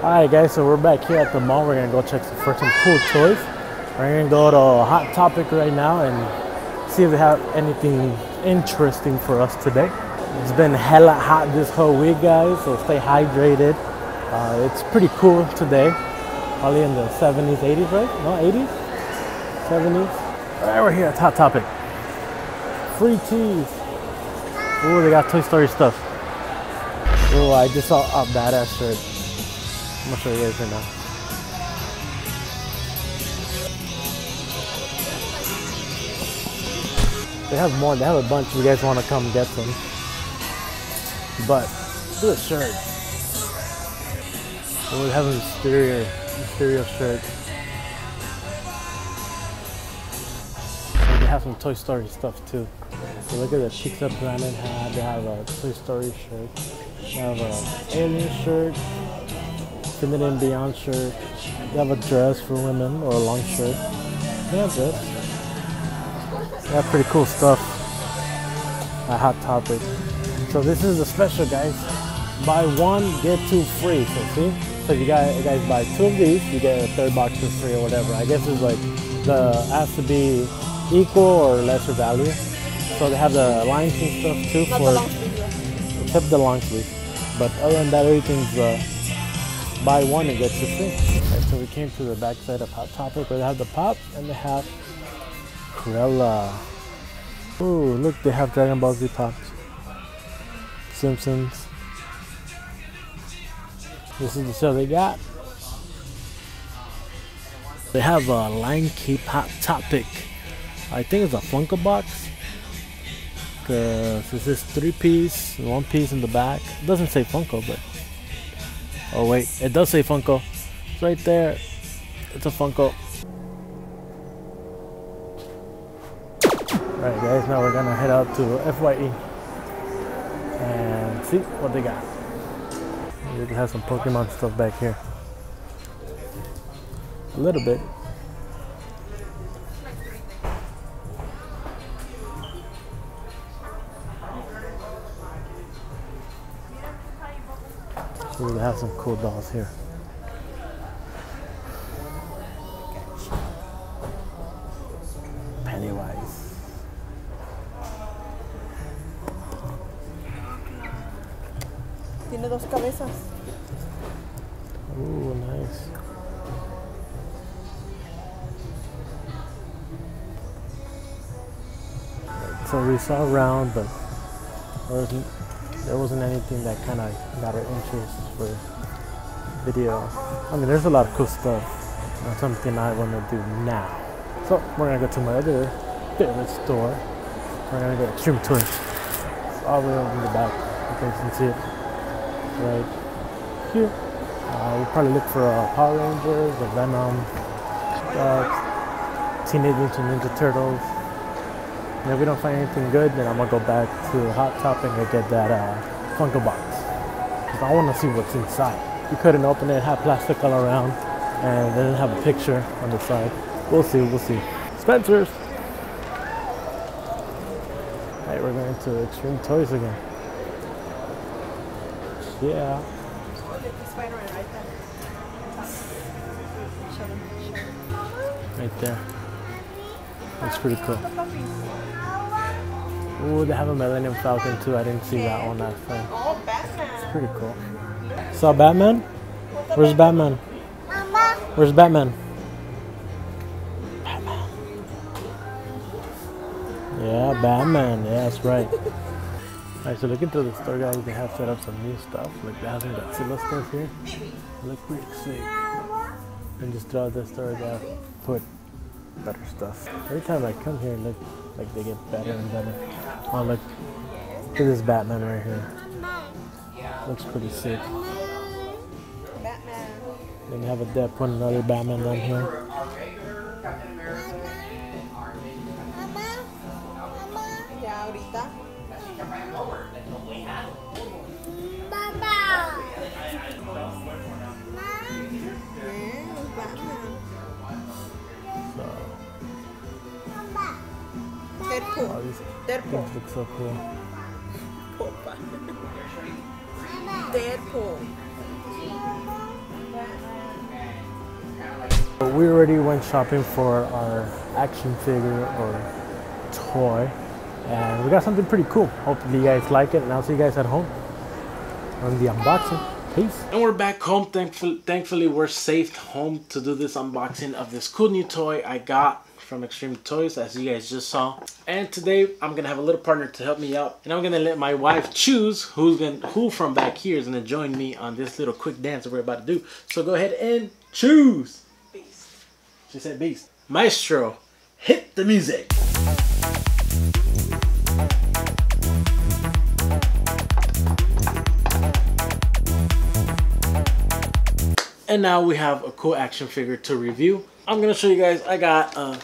Alright guys, so we're back here at the mall. We're gonna go check for some cool toys. We're gonna go to Hot Topic right now and see if they have anything interesting for us today. It's been hella hot this whole week guys, so stay hydrated. Uh, it's pretty cool today. Probably in the 70s, 80s, right? No, 80s? 70s? Alright, we're here at Hot Topic. Free cheese. Ooh, they got Toy Story stuff. Ooh, I just saw a badass shirt. I'm gonna show you guys right now. They have more. They have a bunch. If you guys want to come get some. But at the shirt. Oh, we have a Mysterio, Mysterio shirt. And they have some Toy Story stuff too. So look at the Pizza Planet hat. They have a Toy Story shirt. They have a Alien shirt. Infinity and Beyond shirt. They have a dress for women or a long shirt. They have this. They have pretty cool stuff. A hot topic. So this is a special, guys. Buy one, get two free. So see, so you guys, you guys buy two of these, you get a third box for free or whatever. I guess it's like the has to be equal or lesser value. So they have the lines and stuff too Not for the long sleeve. except the long sleeve. But other than that, everything's uh, buy one and get two free. Alright, so we came to the back side of Hot Topic where they have the pop and they have Cruella. Ooh, look, they have Dragon Ball Z pops. Simpsons. This is the show they got. They have a Line Keep Hot Topic. I think it's a Funko box. Cause this is three piece, one piece in the back. It doesn't say Funko, but oh wait, it does say Funko. It's right there. It's a Funko. Alright guys, now we're gonna head out to FYE and see what they got. They have some Pokemon stuff back here. A little bit. They have some cool dolls here. Pennywise. Tiene dos cabezas. Ooh, nice. So we saw around, but there wasn't, there wasn't anything that kind of got our interest for video. I mean, there's a lot of cool stuff. Not something I want to do now. So we're gonna go to my other favorite store. We're gonna go to Xtreme Toys. It's all the way over in the back. You guys can see it right here. Uh, we'll probably look for uh, Power Rangers, the Venom, uh, Teenage Mutant Ninja Turtles. And if we don't find anything good, then I'm gonna go back to Hot Topic and get that uh, Funko box. I want to see what's inside. You couldn't open it, it had plastic all around, and it didn't have a picture on the side. We'll see, we'll see. Spencer's. Alright, we're going to Xtreme Toys again. Yeah. Right there. That's pretty cool. Ooh, they have a Millennium Falcon too. I didn't see that one last time. Pretty cool. Saw Batman? Where's Batman? Where's Batman? Batman. Yeah, Batman. Yeah, that's right. Alright, so look into the store, guys. They have set up some new stuff. Like they have some Godzilla stuff here. Look pretty sick. And just throughout the store, they have put better stuff. Every time I come here, look like they get better and better. Oh, look. Look at this Batman right here. Looks pretty sick. Batman. Then you have a depth put another Batman down here. Ya ahorita. Yeah, Batman. So, Deadpool. all these Deadpool. things look so cool. Opa. Deadpool. We already went shopping for our action figure or toy, and we got something pretty cool. Hopefully, you guys like it, and I'll see you guys at home on the unboxing. Peace. And we're back home. Thankfully, thankfully, we're safe home to do this unboxing of this cool new toy I got from Xtreme Toys, as you guys just saw. And today, I'm gonna have a little partner to help me out, and I'm gonna let my wife choose who's gonna, who from back here is gonna join me on this little quick dance that we're about to do. So go ahead and choose. Beast. She said beast. Maestro, hit the music. And now we have a cool action figure to review. I'm gonna show you guys, I got a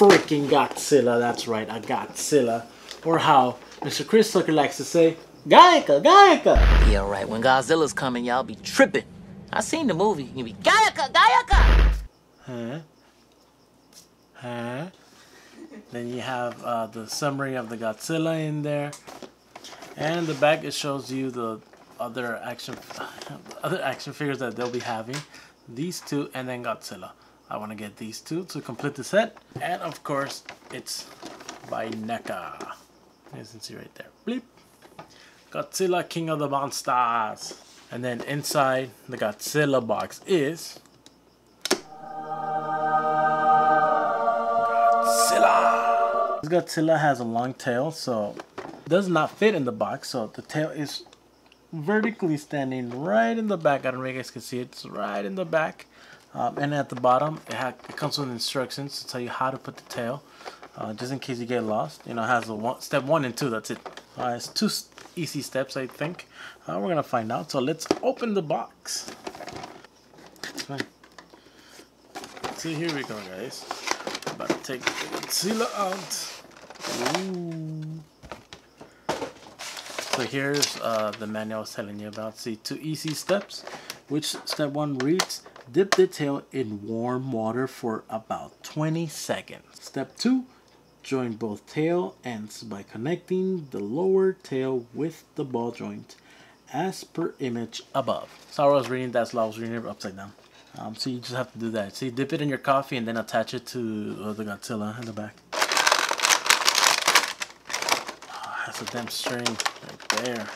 freaking Godzilla, that's right, a Godzilla. Or how Mr. Chris Tucker likes to say, Gayaka, Gayaka! Yeah, right. When Godzilla's coming, y'all be tripping. I seen the movie. You be Gayaka, Gayaka. Huh? Huh? Then you have uh, the summary of the Godzilla in there, and the back it shows you the other action other action figures that they'll be having. These two, and then Godzilla. I want to get these two to complete the set, and of course it's by NECA. As you can see right there. Bleep. Godzilla King of the Monsters. And then inside the Godzilla box is Godzilla. This Godzilla has a long tail, so does not fit in the box. So the tail is vertically standing right in the back. I don't know if you guys can see it. It's right in the back. Um, and at the bottom, it, it comes with instructions to tell you how to put the tail, uh, just in case you get lost. You know, it has a one, step one and two. That's it. Uh, it's two easy steps, I think. Uh, we're gonna find out. So let's open the box. So here we go, guys. About to take the Godzilla out. Ooh. So here's uh, the manual I was telling you about. See, two easy steps. Which step one reads, dip the tail in warm water for about 20 seconds. Step two, join both tail ends by connecting the lower tail with the ball joint as per image above. Sorry I was reading that slow, I was reading it upside down. Um, so you just have to do that. See, dip it in your coffee and then attach it to uh, the Godzilla in the back. Oh, that's a damn string right there.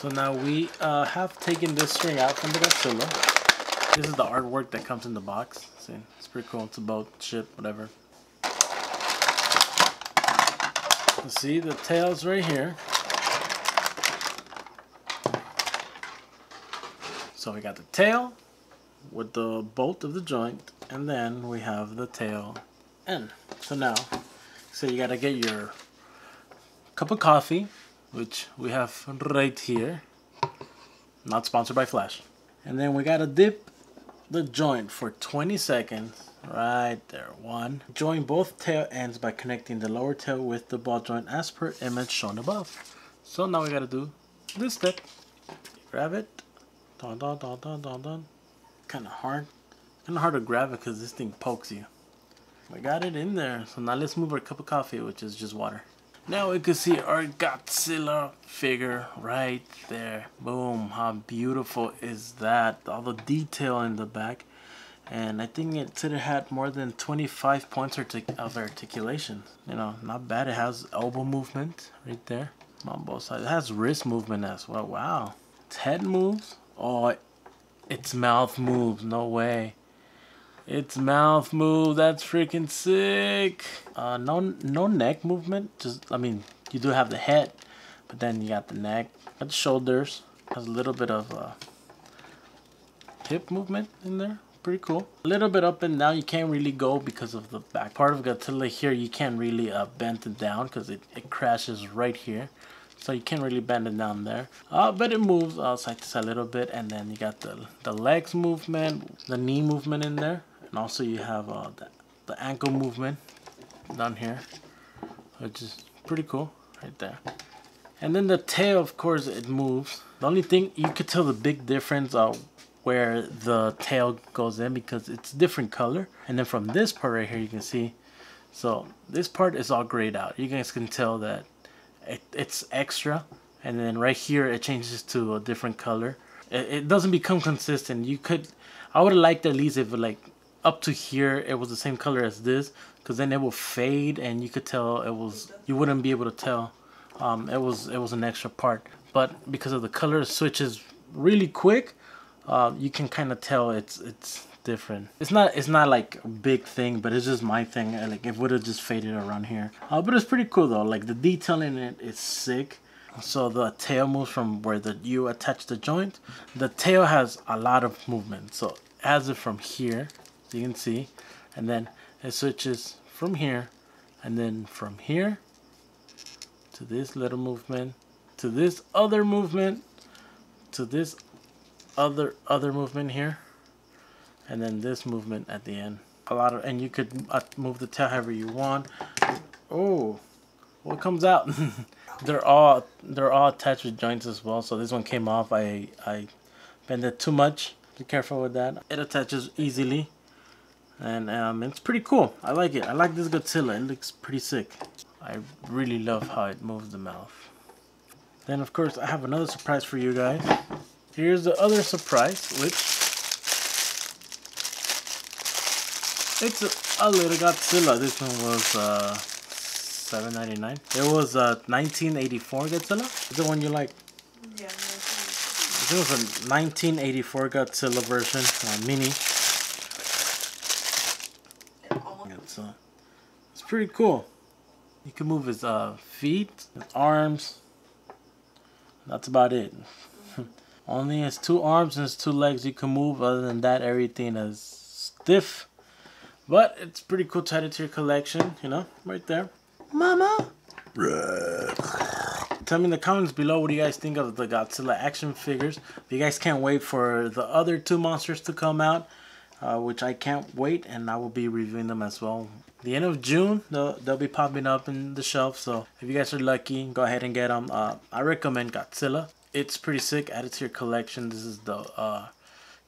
So now we uh, have taken this string out from the Godzilla. This is the artwork that comes in the box. See, it's pretty cool. It's a boat, ship, whatever. See, the tail's right here. So we got the tail with the bolt of the joint, and then we have the tail end. So now, so you gotta get your cup of coffee, which we have right here. Not sponsored by Flash. And then we gotta dip the joint for 20 seconds. Right there, one. Join both tail ends by connecting the lower tail with the ball joint as per image shown above. So now we gotta do this step. Grab it. Dun, dun, dun, dun, dun, dun. Kind of hard. Kind of hard to grab it because this thing pokes you. We got it in there. So now let's move our cup of coffee, which is just water. Now we can see our Godzilla figure right there. Boom. How beautiful is that? All the detail in the back. And I think it said it had more than 25 points of articulation. You know, not bad. It has elbow movement right there on both sides. It has wrist movement as well. Wow. Its head moves. Oh, its mouth moves. No way. Its mouth move. That's freaking sick. Uh, no, no neck movement. Just, I mean, you do have the head, but then you got the neck, got the shoulders. Has a little bit of uh, hip movement in there. Pretty cool. A little bit up and down. You can't really go because of the back part of Godzilla here. You can't really uh, bend it down because it, it crashes right here. So you can't really bend it down there. Uh, but it moves uh, side to side a little bit. And then you got the, the legs movement, the knee movement in there. And also you have uh, the, the ankle movement down here. Which is pretty cool right there. And then the tail, of course, it moves. The only thing, you could tell the big difference uh, where the tail goes in because it's different color. And then from this part right here, you can see. So this part is all grayed out. You guys can tell that it, it's extra. And then right here, it changes to a different color. it, it doesn't become consistent. You could, I would have liked at least if like up to here it was the same color as this, because then it will fade and you could tell it was. You wouldn't be able to tell. Um, it was it was an extra part, but because of the color switches really quick, uh, you can kind of tell it's it's different. It's not it's not like a big thing, but it's just my thing. Like it would have just faded around here. Uh, but it's pretty cool though. Like the detail in it is sick. So the tail moves from where the you attach the joint. The tail has a lot of movement. So as it from here, you can see, and then it switches from here, and then from here to this little movement, to this other movement, to this other other movement here, and then this movement at the end. A lot of, and you could uh, move the tail however you want. Oh, what comes out? they're all they're all attached with joints as well. So this one came off. I I bent it too much. Be careful with that. It attaches easily, and um, it's pretty cool. I like it. I like this Godzilla. It looks pretty sick. I really love how it moves the mouth. Then of course I have another surprise for you guys. Here's the other surprise, which it's a, a little Godzilla. This one was uh, 7.99. It was a 1984 Godzilla. Is the one you like? Yeah, This was a 1984 Godzilla version, uh, mini. Godzilla. It's pretty cool. You can move his uh, feet, his arms. That's about it. Only his two arms and his two legs you can move. Other than that, everything is stiff. But it's pretty cool to add it to your collection, you know, right there. Mama! Tell me in the comments below what do you guys think of the Godzilla action figures. If you guys can't wait for the other two monsters to come out, uh, which I can't wait, and I will be reviewing them as well. The end of June, they'll, they'll be popping up in the shelf, so if you guys are lucky, go ahead and get them. Uh, I recommend Godzilla. It's pretty sick. Add it to your collection. This is the uh,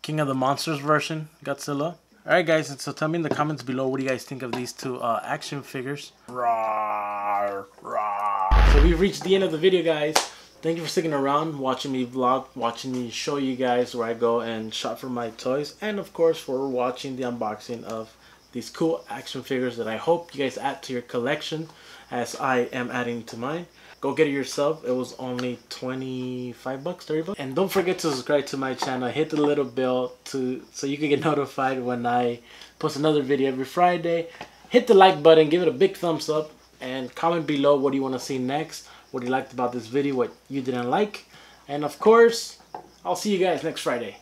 King of the Monsters version, Godzilla. Alright guys, and so tell me in the comments below what do you guys think of these two uh, action figures. Rawr, rawr. So we've reached the end of the video guys. Thank you for sticking around, watching me vlog, watching me show you guys where I go and shop for my toys. And of course for watching the unboxing of these cool action figures that I hope you guys add to your collection as I am adding to mine. Go get it yourself. It was only 25 bucks, 30 bucks. And don't forget to subscribe to my channel. Hit the little bell to so you can get notified when I post another video every Friday. Hit the like button, give it a big thumbs up, and comment below what you want to see next, what you liked about this video, what you didn't like. And of course, I'll see you guys next Friday.